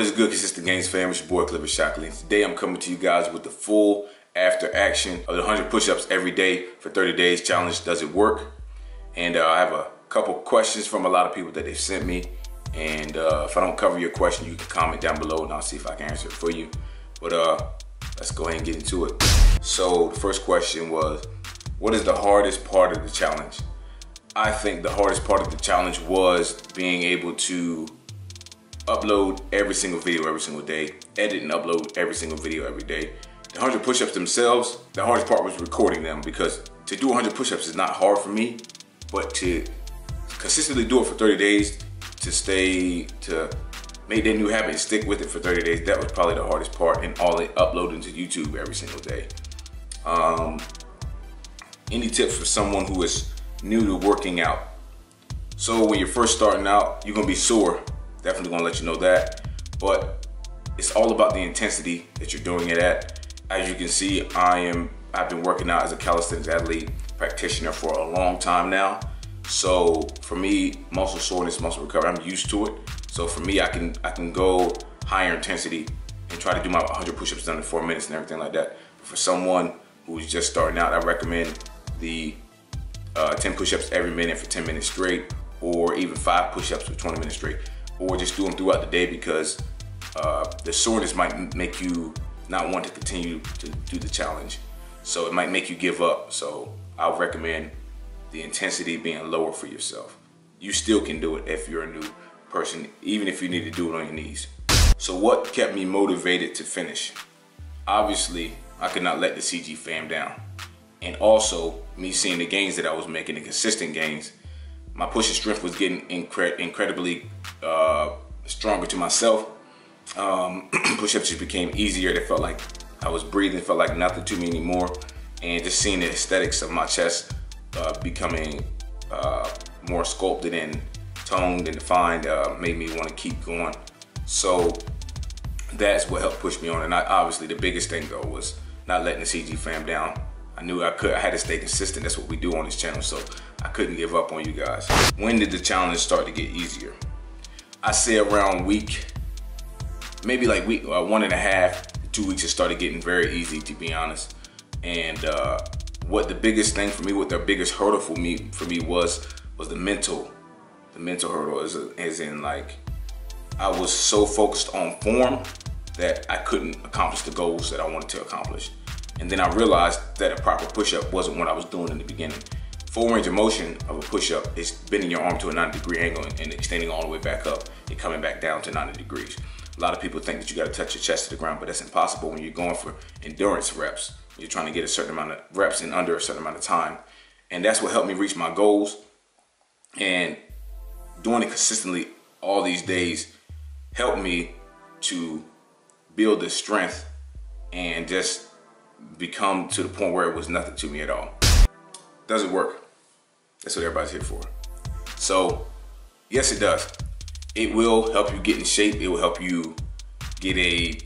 What is good, consistent Gains fam, it's your boy Clifford Shockley. Today I'm coming to you guys with the full after action of the 100 push-ups every day for 30 days challenge. Does it work? And uh, I have a couple questions from a lot of people that they've sent me. And uh, if I don't cover your question, you can comment down below and I'll see if I can answer it for you. But uh, let's go ahead and get into it. So the first question was, what is the hardest part of the challenge? I think the hardest part of the challenge was being able to upload every single video every single day, edit and upload every single video every day. The 100 push-ups themselves, the hardest part was recording them because to do 100 push-ups is not hard for me, but to consistently do it for 30 days, to stay, to make that new habit stick with it for 30 days, that was probably the hardest part and all it uploading to YouTube every single day. Um, any tips for someone who is new to working out? So when you're first starting out, you're gonna be sore Definitely gonna let you know that. But it's all about the intensity that you're doing it at. As you can see, I am I've been working out as a calisthenics athlete practitioner for a long time now. So for me, muscle soreness, muscle recovery, I'm used to it. So for me, I can I can go higher intensity and try to do my 100 push-ups done in four minutes and everything like that. But for someone who's just starting out, I recommend the uh, 10 push-ups every minute for 10 minutes straight, or even five push-ups for 20 minutes straight or just do them throughout the day because uh, the soreness might make you not want to continue to do the challenge. So it might make you give up. So I'll recommend the intensity being lower for yourself. You still can do it if you're a new person, even if you need to do it on your knees. So what kept me motivated to finish? Obviously, I could not let the CG fam down. And also, me seeing the gains that I was making, the consistent gains, my push and strength was getting incre incredibly uh, stronger to myself. Um, push-ups just became easier. It felt like I was breathing, felt like nothing to me anymore. And just seeing the aesthetics of my chest uh, becoming uh, more sculpted and toned and defined uh, made me want to keep going. So that's what helped push me on. And I, obviously the biggest thing though was not letting the CG fam down. I knew I could, I had to stay consistent. That's what we do on this channel. So I couldn't give up on you guys. When did the challenge start to get easier? I say around week, maybe like week, uh, one and a half, two weeks, it started getting very easy to be honest. And uh, what the biggest thing for me, what the biggest hurdle for me for me was, was the mental, the mental hurdle is, is in like, I was so focused on form that I couldn't accomplish the goals that I wanted to accomplish. And then I realized that a proper push-up wasn't what I was doing in the beginning. Full range of motion of a push-up is bending your arm to a 90 degree angle and extending all the way back up and coming back down to 90 degrees. A lot of people think that you gotta touch your chest to the ground, but that's impossible when you're going for endurance reps. You're trying to get a certain amount of reps in under a certain amount of time. And that's what helped me reach my goals. And doing it consistently all these days helped me to build the strength and just become to the point where it was nothing to me at all. Does it work? That's what everybody's here for. So, yes, it does. It will help you get in shape. It will help you get a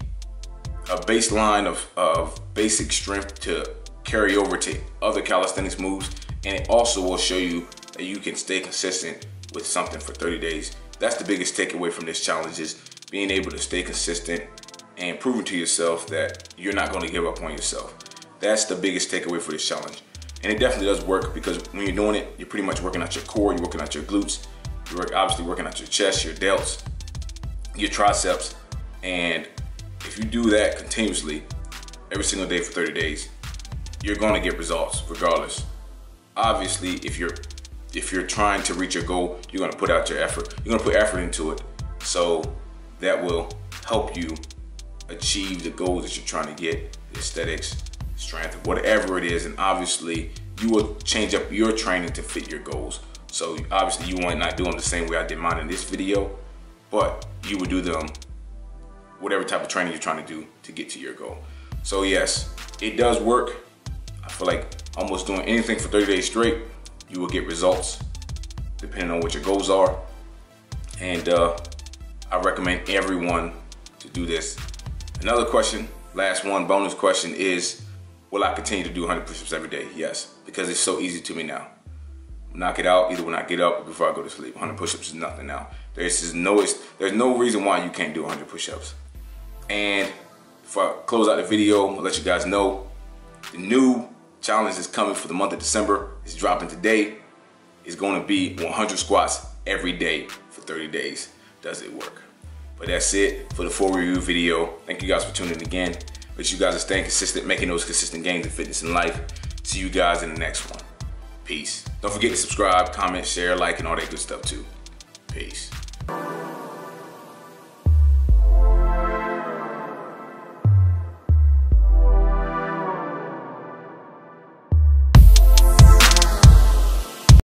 a baseline of, of basic strength to carry over to other calisthenics moves. And it also will show you that you can stay consistent with something for 30 days. That's the biggest takeaway from this challenge is being able to stay consistent and proving to yourself that you're not gonna give up on yourself. That's the biggest takeaway for this challenge. And it definitely does work because when you're doing it, you're pretty much working out your core, you're working out your glutes, you're obviously working out your chest, your delts, your triceps. And if you do that continuously, every single day for 30 days, you're gonna get results regardless. Obviously, if you're if you're trying to reach your goal, you're gonna put out your effort. You're gonna put effort into it. So that will help you achieve the goals that you're trying to get, the aesthetics, strength, whatever it is. And obviously you will change up your training to fit your goals. So obviously you might not do them the same way I did mine in this video, but you would do them whatever type of training you're trying to do to get to your goal. So yes, it does work. I feel like almost doing anything for 30 days straight, you will get results depending on what your goals are. And uh, I recommend everyone to do this. Another question, last one, bonus question is, Will I continue to do 100 push-ups every day? Yes, because it's so easy to me now. Knock it out either when I get up or before I go to sleep. 100 push-ups is nothing now. There's no there's no reason why you can't do 100 push-ups. And before I close out the video, I'll let you guys know the new challenge is coming for the month of December. It's dropping today. It's going to be 100 squats every day for 30 days. Does it work? But that's it for the full review video. Thank you guys for tuning in again. Wish you guys are staying consistent, making those consistent gains in fitness and life. See you guys in the next one. Peace. Don't forget to subscribe, comment, share, like, and all that good stuff too. Peace.